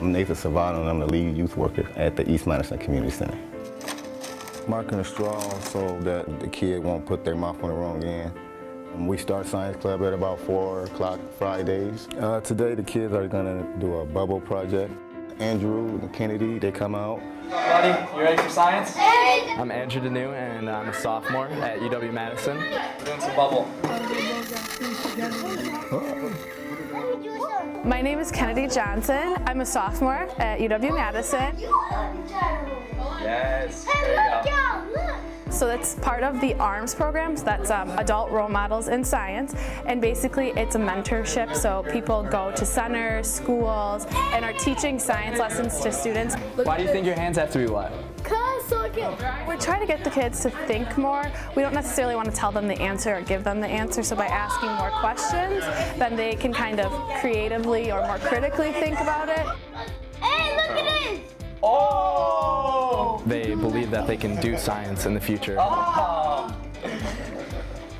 I'm Nathan Savano and I'm the lead youth worker at the East Madison Community Center. Marking a straw so that the kid won't put their mouth on the wrong end. We start science club at about 4 o'clock Fridays. Uh, today the kids are going to do a bubble project. Andrew and Kennedy, they come out. Buddy, you ready for science? I'm Andrew Denew and I'm a sophomore at UW-Madison. Doing some bubble. My name is Kennedy Johnson. I'm a sophomore at UW-Madison. Yes, there you go. So that's part of the ARMS program. So that's um, Adult Role Models in Science. And basically it's a mentorship. So people go to centers, schools, and are teaching science lessons to students. Why do you think your hands have to be wet? We're trying to get the kids to think more. We don't necessarily want to tell them the answer or give them the answer. So by asking more questions, then they can kind of creatively or more critically think about it. Hey, look at this! Oh! They believe that they can do science in the future. Oh!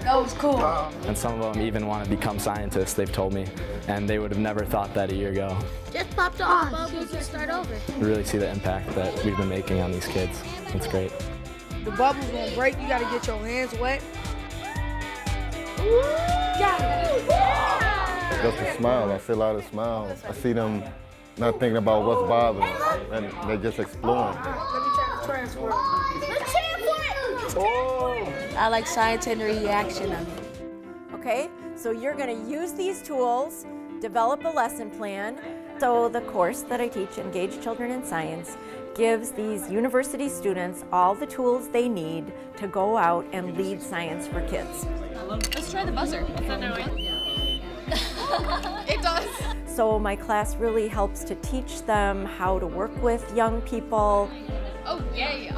That was cool. And some of them even want to become scientists, they've told me. And they would have never thought that a year ago. Just popped off. Bubbles just start over. Really see the impact that we've been making on these kids. It's great. The bubble's gonna break. You gotta get your hands wet. Just a smile. I see a lot of smiles. I see them not thinking about what's bothering them, and they're just exploring. Let me try to transfer. Let's cheer for it! I like science and reaction of it. Okay, so you're going to use these tools, develop a lesson plan. So the course that I teach, Engage Children in Science, gives these university students all the tools they need to go out and lead science for kids. Let's try the buzzer. it does. So my class really helps to teach them how to work with young people, Oh, yay.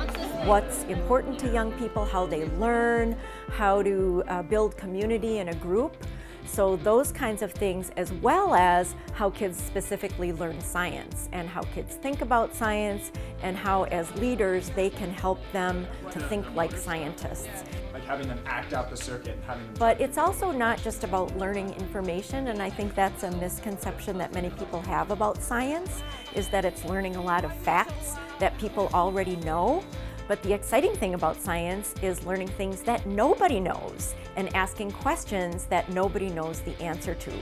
What's important to young people, how they learn, how to uh, build community in a group. So those kinds of things, as well as how kids specifically learn science and how kids think about science and how as leaders they can help them to think like scientists. like having them act out the circuit and having them But it's also not just about learning information, and I think that's a misconception that many people have about science, is that it's learning a lot of facts that people already know. But the exciting thing about science is learning things that nobody knows and asking questions that nobody knows the answer to.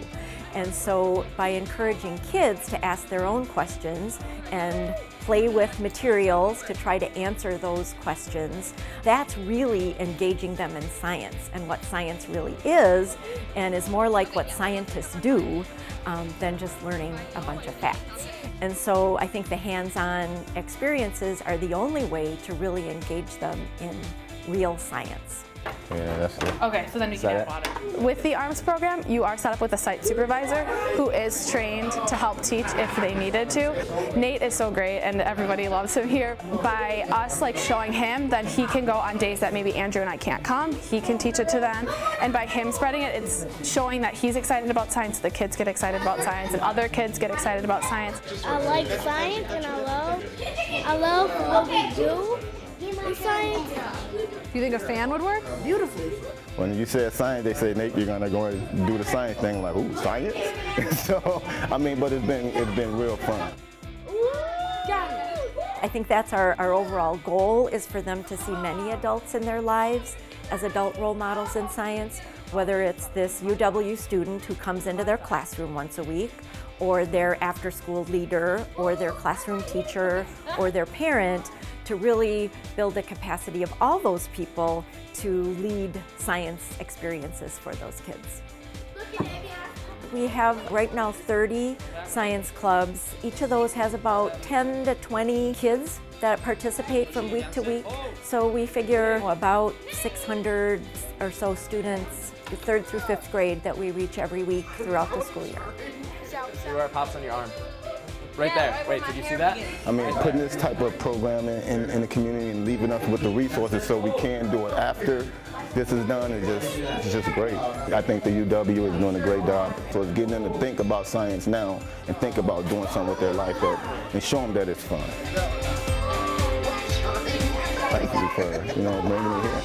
And so by encouraging kids to ask their own questions and play with materials to try to answer those questions, that's really engaging them in science and what science really is and is more like what scientists do um, than just learning a bunch of facts. And so I think the hands-on experiences are the only way to really engage them in real science. Yeah, that's it. Okay, so then we can that add water. With the ARMS program, you are set up with a site supervisor who is trained to help teach if they needed to. Nate is so great and everybody loves him here. By us like showing him, then he can go on days that maybe Andrew and I can't come, he can teach it to them. And by him spreading it, it's showing that he's excited about science, the kids get excited about science, and other kids get excited about science. I like science and I love, I love what we do in science. Do you think a fan would work? Beautifully. When you said science, they say Nate, you're gonna go and do the science thing. I'm like, ooh, science? so, I mean, but it's been it's been real fun. I think that's our, our overall goal is for them to see many adults in their lives as adult role models in science, whether it's this UW student who comes into their classroom once a week, or their after school leader, or their classroom teacher, or their parent, to really build the capacity of all those people to lead science experiences for those kids. We have right now 30 science clubs. Each of those has about 10 to 20 kids that participate from week to week. So we figure about 600 or so students, third through fifth grade, that we reach every week throughout the school year. See where it pops on your arm. Right there. Wait, did you see that? I mean, putting this type of program in, in, in the community and leaving us with the resources so we can do it after this is done is just, it's just great. I think the UW is doing a great job. So it's getting them to think about science now and think about doing something with their life that, and show them that it's fun. Thank you for, you know, bringing me here.